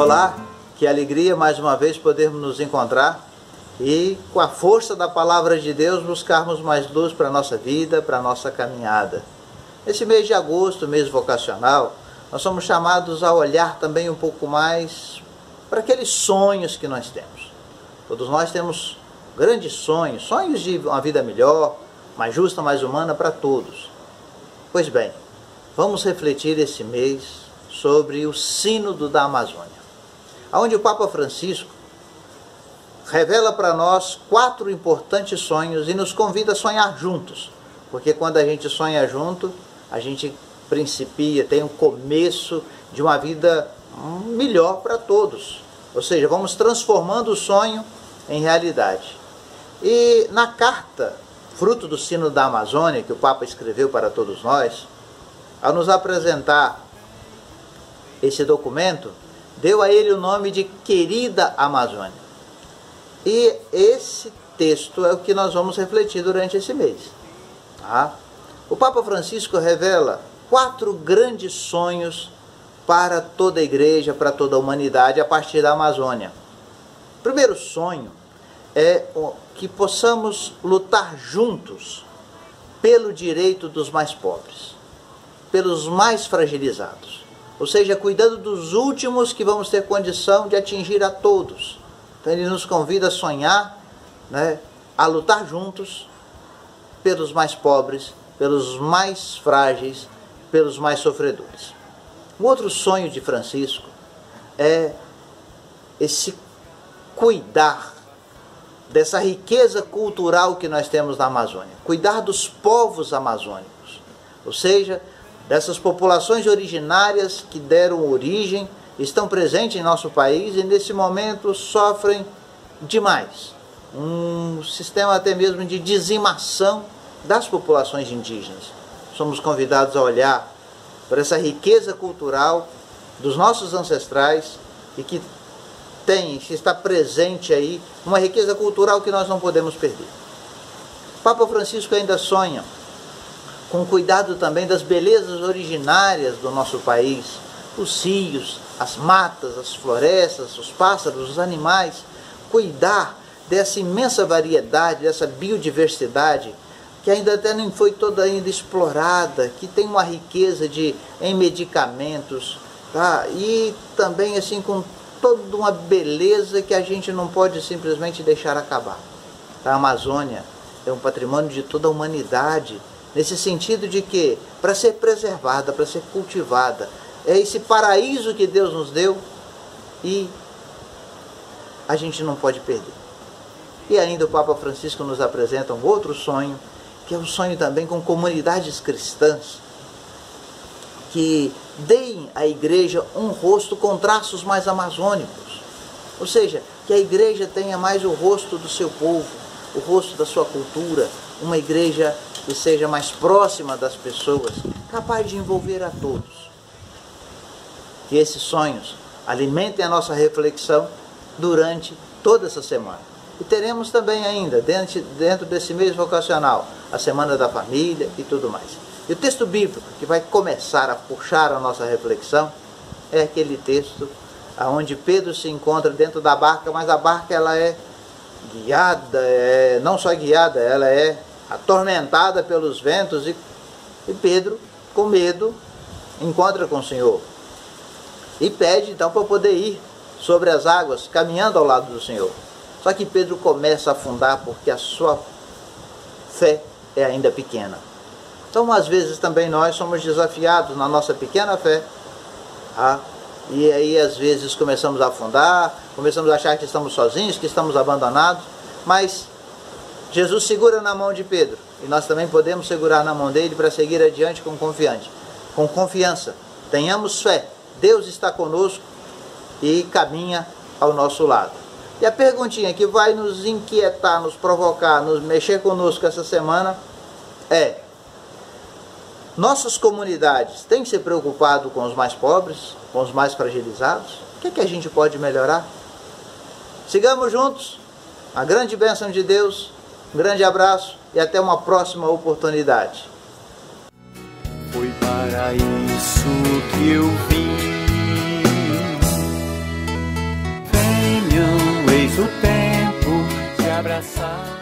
Olá, que alegria mais uma vez podermos nos encontrar e com a força da palavra de Deus buscarmos mais luz para a nossa vida, para a nossa caminhada. Esse mês de agosto, mês vocacional, nós somos chamados a olhar também um pouco mais para aqueles sonhos que nós temos. Todos nós temos grandes sonhos, sonhos de uma vida melhor, mais justa, mais humana para todos. Pois bem, vamos refletir esse mês sobre o Sínodo da Amazônia onde o Papa Francisco revela para nós quatro importantes sonhos e nos convida a sonhar juntos. Porque quando a gente sonha junto, a gente principia, tem um começo de uma vida melhor para todos. Ou seja, vamos transformando o sonho em realidade. E na carta, fruto do sino da Amazônia, que o Papa escreveu para todos nós, ao nos apresentar esse documento, deu a ele o nome de Querida Amazônia. E esse texto é o que nós vamos refletir durante esse mês. Tá? O Papa Francisco revela quatro grandes sonhos para toda a igreja, para toda a humanidade a partir da Amazônia. O primeiro sonho é que possamos lutar juntos pelo direito dos mais pobres, pelos mais fragilizados ou seja, cuidando dos últimos que vamos ter condição de atingir a todos. Então ele nos convida a sonhar, né, a lutar juntos pelos mais pobres, pelos mais frágeis, pelos mais sofredores. Um outro sonho de Francisco é esse cuidar dessa riqueza cultural que nós temos na Amazônia, cuidar dos povos amazônicos, ou seja, dessas populações originárias que deram origem, estão presentes em nosso país e nesse momento sofrem demais. Um sistema até mesmo de dizimação das populações indígenas. Somos convidados a olhar para essa riqueza cultural dos nossos ancestrais e que tem, está presente aí, uma riqueza cultural que nós não podemos perder. Papa Francisco ainda sonha com cuidado também das belezas originárias do nosso país, os rios, as matas, as florestas, os pássaros, os animais, cuidar dessa imensa variedade, dessa biodiversidade que ainda até não foi toda ainda explorada, que tem uma riqueza de em medicamentos, tá? E também assim com toda uma beleza que a gente não pode simplesmente deixar acabar. A Amazônia é um patrimônio de toda a humanidade nesse sentido de que, para ser preservada, para ser cultivada, é esse paraíso que Deus nos deu e a gente não pode perder. E ainda o Papa Francisco nos apresenta um outro sonho, que é um sonho também com comunidades cristãs, que deem à igreja um rosto com traços mais amazônicos. Ou seja, que a igreja tenha mais o rosto do seu povo, o rosto da sua cultura, uma igreja que seja mais próxima das pessoas, capaz de envolver a todos. Que esses sonhos alimentem a nossa reflexão durante toda essa semana. E teremos também ainda, dentro, desse mês vocacional, a Semana da Família e tudo mais. E o texto bíblico que vai começar a puxar a nossa reflexão é aquele texto onde Pedro se encontra dentro da barca, mas a barca ela é guiada, é, não só guiada, ela é atormentada pelos ventos, e, e Pedro, com medo, encontra com o Senhor. E pede então para poder ir sobre as águas, caminhando ao lado do Senhor. Só que Pedro começa a afundar porque a sua fé é ainda pequena. Então, às vezes também nós somos desafiados na nossa pequena fé, tá? e aí às vezes começamos a afundar, começamos a achar que estamos sozinhos, que estamos abandonados, mas Jesus segura na mão de Pedro e nós também podemos segurar na mão dele para seguir adiante com confiante, com confiança. Tenhamos fé. Deus está conosco e caminha ao nosso lado. E a perguntinha que vai nos inquietar, nos provocar, nos mexer conosco essa semana é: nossas comunidades têm se preocupado com os mais pobres, com os mais fragilizados? O que, é que a gente pode melhorar? Sigamos juntos. A grande bênção de Deus um grande abraço e até uma próxima oportunidade. Foi para isso que eu vim. Venham, eis o tempo de abraçar.